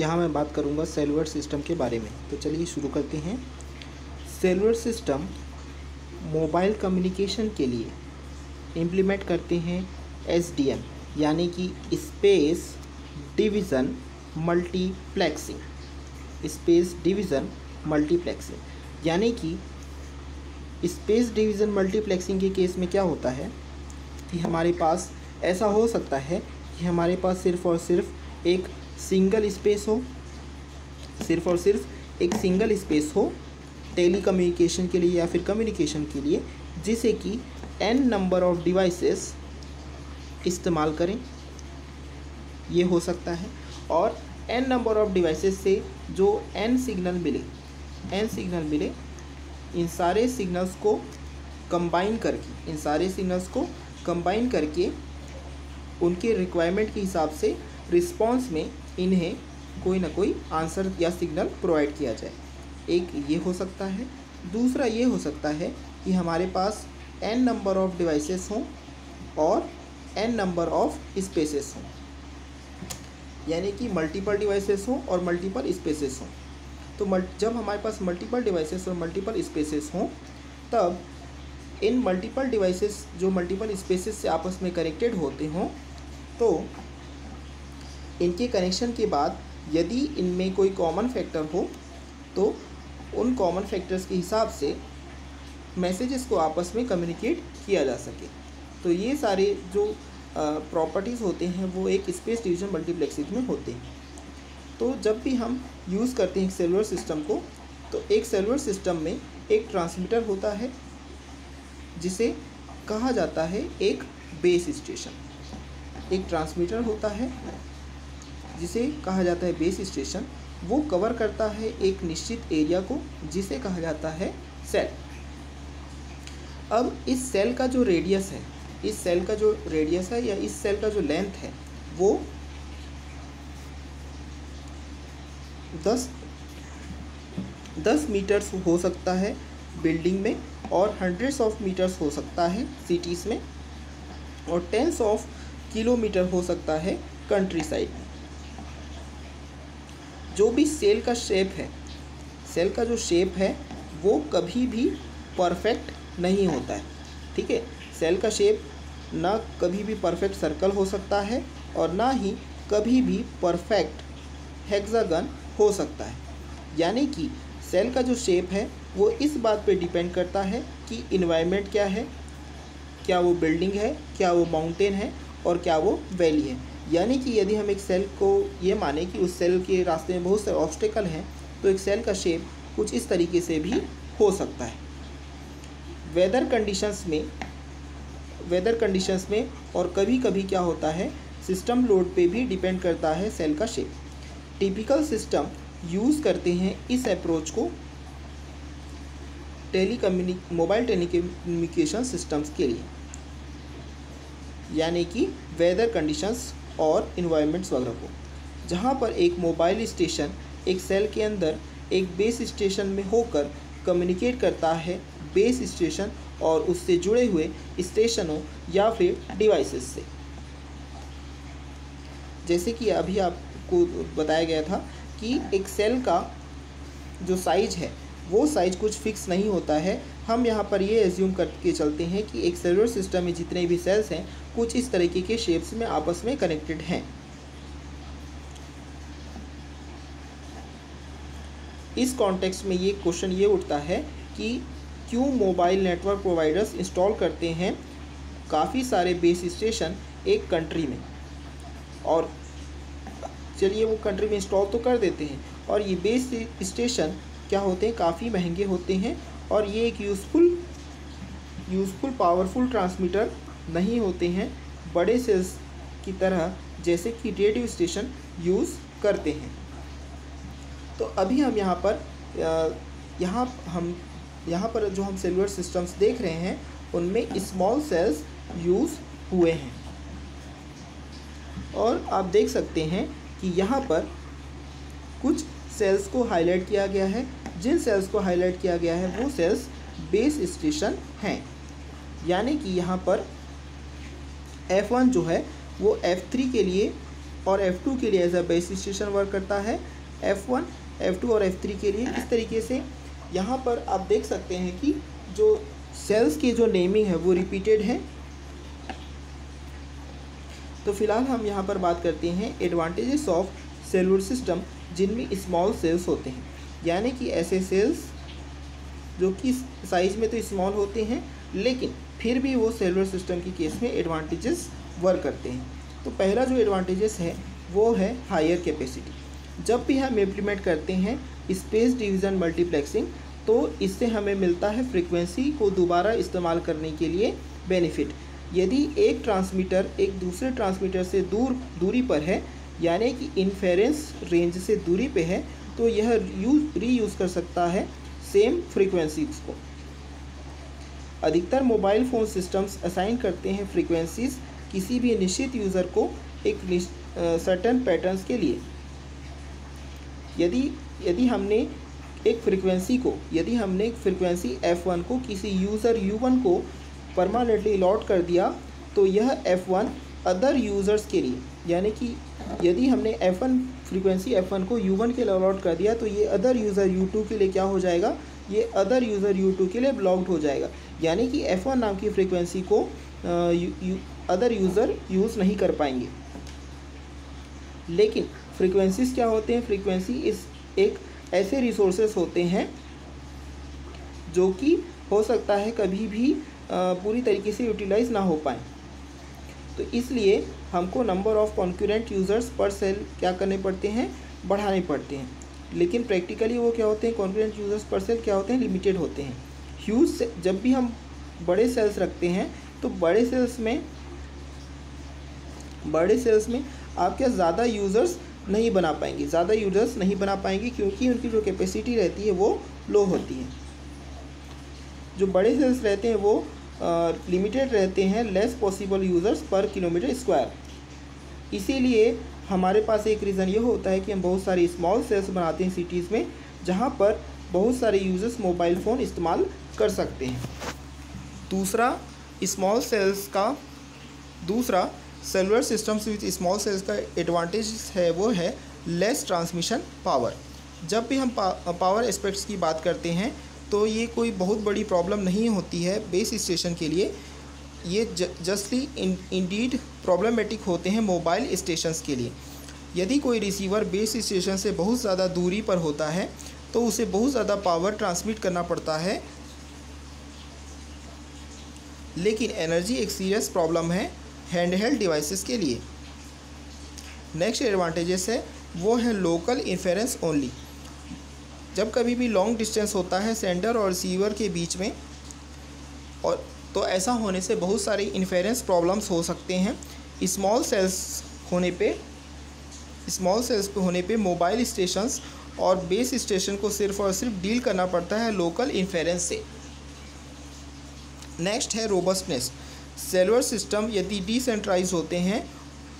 यहाँ मैं बात करूँगा सेलुलर सिस्टम के बारे में। तो चलिए शुरू करते हैं। सेलुलर सिस्टम मोबाइल कम्युनिकेशन के लिए इम्प्लीमेंट करते हैं एस यानी कि space division multiplexing space division multiplexing यानी कि स्पेस डिवीज़न मल्टीप्लेक्सिंग के केस में क्या होता है कि हमारे पास ऐसा हो सकता है कि हमारे पास सिर्फ़ और सिर्फ़ एक सिंगल स्पेस हो, सिर्फ़ और सिर्फ़ एक सिंगल स्पेस हो टेली कम्युनिकेशन के लिए या फिर कम्युनिकेशन के लिए, जिसे कि एन नंबर ऑफ़ डिवाइसेस इस्तेमाल करें। ये हो सकता है। और एन नंबर ऑफ़ डिवाइसेस से जो एन सिग्नल मिले एन सिग्नल मिले, इन सारे सिग्नल्स को कंबाइन करके, इन सारे सिग्नल्स को कंबाइन करके उनके रिक्वायरमेंट के हिसाब से रिस्पॉन्स में इन्हें कोई ना कोई आंसर या सिग्नल प्रोवाइड किया जाए। एक ये हो सकता है, दूसरा ये हो सकता है कि हमारे पास एन नंबर ऑफ़ डिवाइसेस हों और एन नंबर ऑफ़ स्पेसेस हों। यानी कि मल्टीपल डिवाइसेस हों और मल्टीपल स्पेसेस हों। तो जब हमारे पास मल्टीपल डिवाइसेस और मल्टीपल स्पेसेस हों, तब इन मल्टीपल डिवाइसेस जो मल्टीपल स्पेसेस से आपस में कनेक्टेड होते हों तो इनके कनेक्शन के बाद यदि इनमें कोई कॉमन फैक्टर हो तो उन कॉमन फैक्टर्स के हिसाब से मैसेजेस को आपस में कम्युनिकेट किया जा सके। तो ये सारे जो प्रॉपर्टीज़ होते हैं, वो एक स्पेस डिवीज़न मल्टीप्लेक्सिंग में होते हैं। तो जब भी हम यूज़ करते हैं सेलुलर सिस्टम को तो एक सेलुलर सिस्टम में एक ट्रांसमीटर होता है, जिसे कहा जाता है एक बेस स्टेशन एक ट्रांसमीटर होता है जिसे कहा जाता है बेस स्टेशन वो कवर करता है एक निश्चित एरिया को, जिसे कहा जाता है सेल अब इस सेल का जो रेडियस है, इस सेल का जो रेडियस है या इस सेल का जो लेंथ है, वो दस दस मीटर्स हो सकता है बिल्डिंग में और हंड्रेड्स ऑफ़ मीटर्स हो सकता है सिटीज़ में और टेंस ऑफ़ किलोमीटर हो सकता है कंट्री साइड जो भी सेल का शेप है सेल का जो शेप है, वो कभी भी परफेक्ट नहीं होता है। ठीक है? सेल का शेप ना कभी भी परफेक्ट सर्कल हो सकता है और ना ही कभी भी परफेक्ट हेक्सागन हो सकता है। यानी कि सेल का जो शेप है, वो इस बात पे डिपेंड करता है कि इन्वायरमेंट क्या है, क्या वो बिल्डिंग है, क्या वो माउंटेन है और क्या वो वैली है। यानी कि यदि हम एक सेल को ये माने कि उस सेल के रास्ते में बहुत से ऑब्स्टिकल हैं तो एक सेल का शेप कुछ इस तरीके से भी हो सकता है। वेदर कंडीशंस में वेदर कंडीशंस में और कभी कभी क्या होता है सिस्टम लोड पे भी डिपेंड करता है सेल का शेप टिपिकल सिस्टम यूज़ करते हैं इस अप्रोच को टेली मोबाइल टेलीकम्युनिकेशन सिस्टम्स के लिए। यानी कि वेदर कंडीशंस और इन्वायरमेंट्स वगैरह को जहाँ पर एक मोबाइल स्टेशन एक सेल के अंदर एक बेस स्टेशन में होकर कम्युनिकेट करता है बेस स्टेशन और उससे जुड़े हुए स्टेशनों या फिर डिवाइसेस से। जैसे कि अभी आपको बताया गया था कि एक सेल का जो साइज़ है वो साइज़ कुछ फिक्स नहीं होता है। हम यहाँ पर ये एज्यूम करके चलते हैं कि एक सेलुलर सिस्टम में जितने भी सेल्स हैं, कुछ इस तरीके के शेप्स में आपस में कनेक्टेड हैं। इस कॉन्टेक्स्ट में ये क्वेश्चन ये उठता है कि क्यों मोबाइल नेटवर्क प्रोवाइडर्स इंस्टॉल करते हैं काफ़ी सारे बेस स्टेशन एक कंट्री में। और चलिए वो कंट्री में इंस्टॉल तो कर देते हैं। और ये बेस स्टेशन क्या होते हैं? काफ़ी महँगे होते हैं और ये एक यूज़फुल यूज़फुल पावरफुल ट्रांसमीटर नहीं होते हैं। बड़े सेल्स की तरह जैसे कि रेडियो स्टेशन यूज़ करते हैं। तो अभी हम यहाँ पर यहाँ हम, यहाँ पर जो हम सेलुलर सिस्टम्स देख रहे हैं, उनमें स्मॉल सेल्स यूज़ हुए हैं। और आप देख सकते हैं कि यहाँ पर कुछ सेल्स को हाईलाइट किया गया है। जिन सेल्स को हाईलाइट किया गया है, वो सेल्स बेस स्टेशन हैं। यानी कि यहाँ पर F1 जो है, वो F3 के लिए और एफ़ टू के लिए as a base station work करता है। एफ़ वन एफ़ टू और एफ़ थ्री के लिए इस तरीके से। यहाँ पर आप देख सकते हैं कि जो सेल्स की जो नेमिंग है, वो रिपीटेड है। तो फ़िलहाल हम यहाँ पर बात करते हैं एडवांटेजेस ऑफ़ सेलुलर सिस्टम जिनमें स्मॉल सेल्स होते हैं। यानी कि ऐसे सेल्स जो कि साइज़ में तो स्मॉल होते हैं, लेकिन फिर भी वो सेलुलर सिस्टम के केस में एडवांटेजेस वर्क करते हैं। तो पहला जो एडवांटेजेस है, वो है हायर कैपेसिटी जब भी हम इम्प्लीमेंट करते हैं स्पेस डिवीज़न मल्टीप्लेक्सिंग तो इससे हमें मिलता है फ्रीक्वेंसी को दोबारा इस्तेमाल करने के लिए बेनिफिट यदि एक ट्रांसमीटर एक दूसरे ट्रांसमीटर से दूर, दूरी पर है यानी कि इन्फेरेंस रेंज से दूरी पे है तो यह यूज़ रीयूज़ कर सकता है सेम फ्रीक्वेंसीज को। अधिकतर मोबाइल फ़ोन सिस्टम्स असाइन करते हैं फ्रीक्वेंसीज किसी भी निश्चित यूज़र को एक सर्टन पैटर्न्स के लिए। यदि यदि हमने एक फ्रीक्वेंसी को, यदि हमने एक फ्रीक्वेंसी F1 को किसी यूज़र U1 को परमानेंटली अलॉट कर दिया तो यह F1 अदर यूज़र्स के लिए। यानी कि यदि हमने एफ़ F1 फ्रीक्वेंसी F1 को U1 के लिए अलॉट कर दिया तो ये अदर यूज़र U2 के लिए क्या हो जाएगा? ये अदर यूज़र U2 के लिए ब्लॉक्ड हो जाएगा। यानी कि F1 नाम की फ्रीक्वेंसी को अदर यूज़र यूज़ नहीं कर पाएँगे। लेकिन फ्रीक्वेंसीज क्या होते हैं? फ्रीक्वेंसी इस एक ऐसे रिसोर्सेस होते हैं, जो कि हो सकता है कभी भी पूरी तरीके से यूटिलाइज ना हो पाए। तो इसलिए हमको नंबर ऑफ़ कॉन्क्यूरेंट यूज़र्स पर सेल क्या करने पड़ते हैं? बढ़ाने पड़ते हैं। लेकिन प्रैक्टिकली वो क्या होते हैं? कॉन्क्यूरेंट यूज़र्स पर सेल क्या होते हैं? लिमिटेड होते हैं। ह्यूज जब भी हम बड़े सेल्स रखते हैं तो बड़े सेल्स में, बड़े सेल्स में आप क्या ज़्यादा यूज़र्स नहीं बना पाएँगे। ज़्यादा यूज़र्स नहीं बना पाएँगे क्योंकि उनकी जो कैपेसिटी रहती है वो लो होती है। जो बड़े सेल्स रहते हैं वो लिमिटेड रहते हैं less possible users per kilometre square इसीलिए हमारे पास एक रीज़न ये होता है कि हम बहुत सारे स्मॉल सेल्स बनाते हैं सिटीज़ में जहाँ पर बहुत सारे यूज़र्स मोबाइल फ़ोन इस्तेमाल कर सकते हैं। दूसरा स्मॉल सेल्स का दूसरा cellular systems with small cells का एडवांटेज है वो है लेस ट्रांसमिशन पावर जब भी हम पा, पावर एस्पेक्ट्स की बात करते हैं तो ये कोई बहुत बड़ी प्रॉब्लम नहीं होती है बेस स्टेशन के लिए। ये जस्टली इंडीड प्रॉब्लमेटिक होते हैं मोबाइल स्टेशंस के लिए। यदि कोई रिसीवर बेस स्टेशन से बहुत ज़्यादा दूरी पर होता है तो उसे बहुत ज़्यादा पावर ट्रांसमिट करना पड़ता है। लेकिन एनर्जी एक सीरियस प्रॉब्लम है हैंड हेल्ड डिवाइसेस के लिए। नेक्स्ट एडवांटेजेस है, वो है लोकल इन्फेरेंस ओनली जब कभी भी लॉन्ग डिस्टेंस होता है सेंडर और रिसीवर के बीच में, और तो ऐसा होने से बहुत सारी इन्फेरेंस प्रॉब्लम्स हो सकते हैं। स्मॉल सेल्स होने पे स्मॉल सेल्स पे होने पे मोबाइल स्टेशंस और बेस स्टेशन को सिर्फ़ और सिर्फ़ डील करना पड़ता है लोकल इन्फेरेंस से। नेक्स्ट है रोबस्टनेस सेलुलर सिस्टम यदि डिसेंट्राइज होते हैं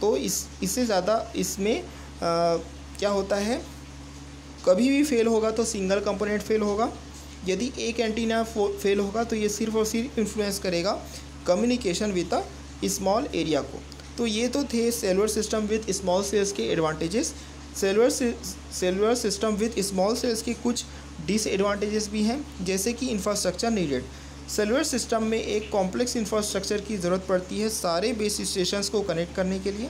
तो इस इससे ज़्यादा इसमें आ, क्या होता है? कभी भी फेल होगा तो सिंगल कंपोनेंट फेल होगा। यदि एक एंटीना फेल होगा तो ये सिर्फ़ और सिर्फ़ इन्फ्लुएंस करेगा communication with a small area को। तो ये तो थे cellular system with small cells के advantages cellular cellular system with small cells के कुछ डिसएडवांटेजेस भी हैं, जैसे कि इंफ्रास्ट्रक्चर नीडेड सेलुलर सिस्टम में एक कॉम्प्लेक्स इंफ्रास्ट्रक्चर की ज़रूरत पड़ती है सारे बेस स्टेशन को कनेक्ट करने के लिए।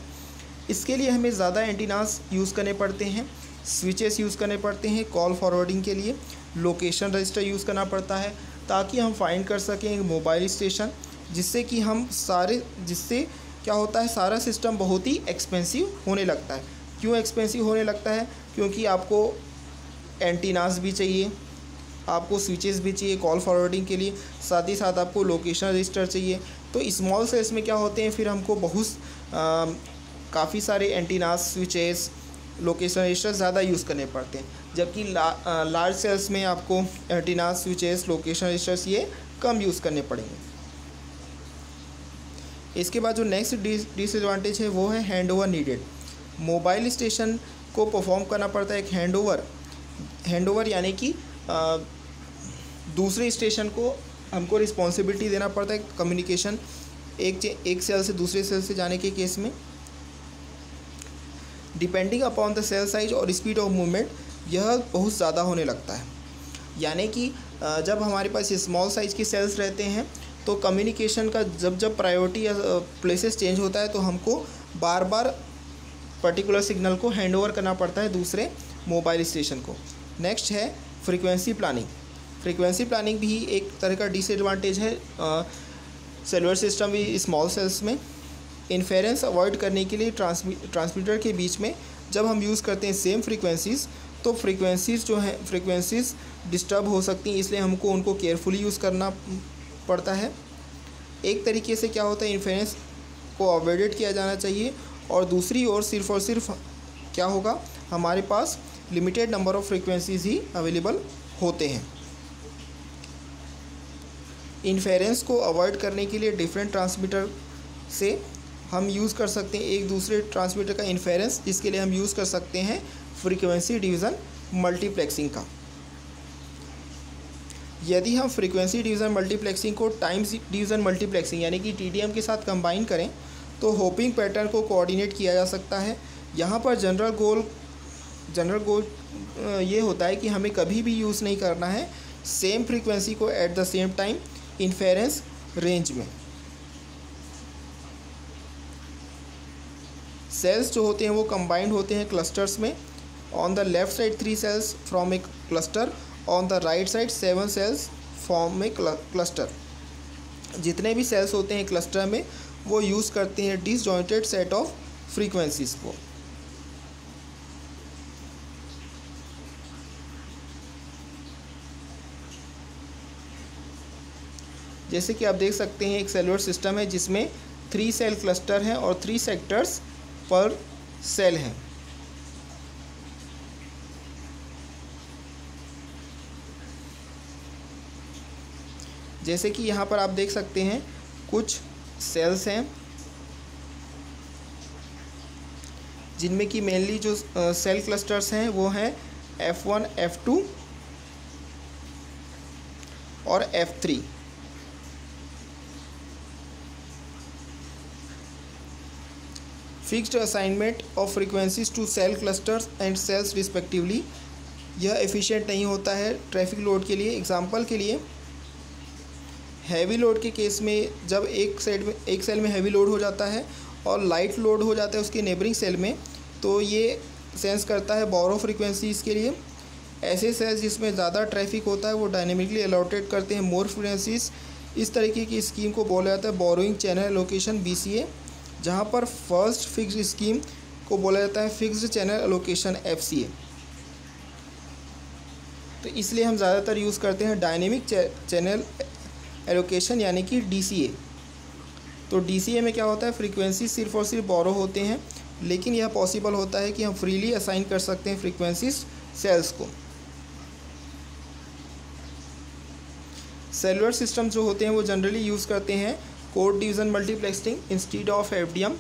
इसके लिए हमें ज़्यादा एंटीनास यूज़ करने पड़ते हैं स्विचेस यूज़ करने पड़ते हैं कॉल फॉरवर्डिंग के लिए। लोकेशन रजिस्टर यूज़ करना पड़ता है ताकि हम फाइंड कर सकें मोबाइल स्टेशन जिससे कि हम सारे, जिससे क्या होता है, सारा सिस्टम बहुत ही एक्सपेंसिव होने लगता है। क्यों एक्सपेंसिव होने लगता है? क्योंकि आपको एंटीनास भी चाहिए, आपको स्विचेस भी चाहिए कॉल फॉरवर्डिंग के लिए, साथ ही साथ आपको लोकेशन रजिस्टर चाहिए। तो स्मॉल सेल्स में क्या होते हैं, फिर हमको बहुत काफ़ी सारे एंटीनास स्विचेस लोकेशन रजिस्टर ज़्यादा यूज़ करने पड़ते हैं। जबकि ला, लार्ज सेल्स में आपको एंटीना स्विचेस लोकेशन रजिस्टर्स ये कम यूज़ करने पड़ेंगे। इसके बाद जो नेक्स्ट डिसएडवांटेज है वो है hand over needed mobile station को परफॉर्म करना पड़ता है एक हैंड ओवर हैंड ओवर यानी कि दूसरे स्टेशन को हमको रिस्पॉन्सिबिलिटी देना पड़ता है कम्युनिकेशन एक एक सेल से दूसरे सेल से जाने के केस में। Depending upon the cell size और स्पीड ऑफ़ मूवमेंट यह बहुत ज़्यादा होने लगता है। यानी कि जब हमारे पास स्मॉल साइज़ की सेल्स रहते हैं तो कम्युनिकेशन का जब जब प्रायोरिटी या प्लेसेस चेंज होता है तो हमको बार बार पर्टिकुलर सिग्नल को हैंड ओवर करना पड़ता है दूसरे मोबाइल स्टेशन को। नेक्स्ट है फ्रीक्वेंसी प्लानिंग फ्रीक्वेंसी प्लानिंग भी एक तरह का डिसएडवांटेज है सेलुलर सिस्टम भी स्मॉल सेल्स में। इन्फेरेंस अवॉइड करने के लिए ट्रांसमीटर के बीच में जब हम यूज़ करते हैं सेम फ्रीक्वेंसीज़ तो फ्रीक्वेंसीज़ जो हैं फ्रीक्वेंसीज़ डिस्टर्ब हो सकती हैं, इसलिए हमको उनको केयरफुली यूज़ करना पड़ता है। एक तरीके से क्या होता है इन्फेरेंस को अवॉइडेड किया जाना चाहिए, और दूसरी ओर सिर्फ़ और सिर्फ़ क्या होगा, हमारे पास लिमिटेड नंबर ऑफ़ फ्रीक्वेंसीज ही अवेलेबल होते हैं। इन्फेरेंस को अवॉइड करने के लिए डिफरेंट ट्रांसमीटर से हम यूज़ कर सकते हैं एक दूसरे ट्रांसमीटर का इन्फेरेंस जिसके लिए हम यूज़ कर सकते हैं फ्रीक्वेंसी डिवीज़न मल्टीप्लेक्सिंग का। यदि हम फ्रीक्वेंसी डिवीज़न मल्टीप्लेक्सिंग को टाइम डिवीज़न मल्टीप्लेक्सिंग यानी कि टीडीएम के साथ कंबाइन करें तो होपिंग पैटर्न को कोऑर्डिनेट किया जा सकता है। यहाँ पर जनरल गोल जनरल गोल ये होता है कि हमें कभी भी यूज़ नहीं करना है। सेम फ्रीक्वेंसी को at the same time interference range में। सेल्स जो होते हैं वो कंबाइंड होते हैं क्लस्टर्स में। On the left side three cells from a cluster on the right side seven cells form a cluster जितने भी सेल्स होते हैं क्लस्टर में, वो यूज़ करते हैं डिसजॉइंटेड सेट ऑफ़ फ्रीक्वेंसीज को। जैसे कि आप देख सकते हैं, एक सेलुलर सिस्टम है जिसमें थ्री सेल क्लस्टर हैं और थ्री सेक्टर्स पर सेल है। जैसे कि यहाँ पर आप देख सकते हैं कुछ सेल्स हैं जिनमें कि मेनली जो सेल क्लस्टर्स हैं वो हैं F1, F2 और F3 fixed assignment of frequencies to cell clusters and cells respectively यह एफिशिएंट नहीं होता है ट्रैफ़िक लोड के लिए। एग्जांपल के लिए हैवी लोड के केस में जब एक साइड में, एक सेल में हैवी लोड हो जाता है और लाइट लोड हो जाता है उसके नेबरिंग सेल में तो ये सेंस करता है बोरो फ्रीक्वेंसी के लिए। ऐसे सेल्स जिसमें ज़्यादा ट्रैफ़िक होता है, वो डायनेमिकली अलॉटेड करते हैं मोर फ्रीक्वेंसीज इस तरीके की स्कीम को बोला जाता है बोरोइंग चैनल लोकेशन बी जहाँ पर फ़र्स्ट फिक्स स्कीम को बोला जाता है fixed channel allocation F C A तो इसलिए हम ज़्यादातर यूज़ करते हैं डायनेमिक चैनल एलोकेशन यानी कि डी सी ए तो डी सी ए में क्या होता है? फ्रीक्वेंसी सिर्फ़ और सिर्फ़ बोरो होते हैं, लेकिन यह पॉसिबल होता है कि हम फ्रीली असाइन कर सकते हैं फ्रीक्वेंसीज सेल्स को। सेलुलर सिस्टम जो होते हैं, वो जनरली यूज़ करते हैं code division multiplexing instead of FDM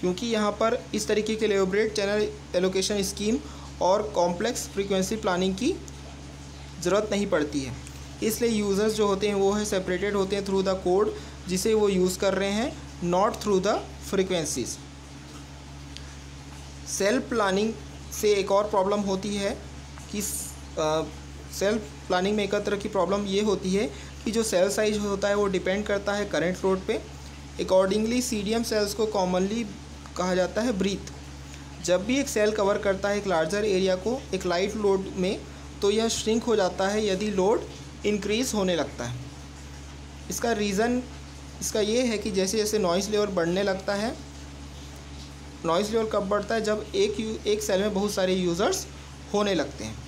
क्योंकि यहाँ पर इस तरीके के लेबरेट चैनल एलोकेशन स्कीम और कॉम्प्लेक्स फ्रीक्वेंसी प्लानिंग की ज़रूरत नहीं पड़ती है। इसलिए यूज़र्स जो होते हैं वो है सेपरेटेड होते हैं थ्रू द कोड जिसे वो यूज़ कर रहे हैं not through the frequencies self planning से एक और प्रॉब्लम होती है कि सेल्फ प्लानिंग में एक तरह की प्रॉब्लम ये होती है कि जो सेल साइज़ होता है वो डिपेंड करता है करंट लोड पे। अकॉर्डिंगली सीडीएम सेल्स को कॉमनली कहा जाता है ब्रीथ जब भी एक सेल कवर करता है एक लार्जर एरिया को, एक लाइट लोड में तो यह श्रिंक हो जाता है यदि लोड इंक्रीज़ होने लगता है। इसका रीज़न इसका ये है कि जैसे जैसे नॉइज़ लेवल बढ़ने लगता है नॉइज़ लेवल कब बढ़ता है? जब एक एक सेल में बहुत सारे यूज़र्स होने लगते हैं।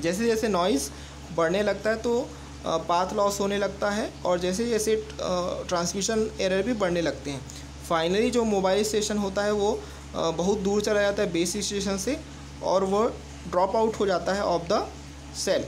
जैसे जैसे नॉइज़ बढ़ने लगता है तो पाथ लॉस होने लगता है और जैसे जैसे ट्रांसमिशन एरर भी बढ़ने लगते हैं। फाइनली जो मोबाइल स्टेशन होता है वो बहुत दूर चला जाता है बेस स्टेशन से और वह ड्रॉप आउट हो जाता है ऑफ़ द सेल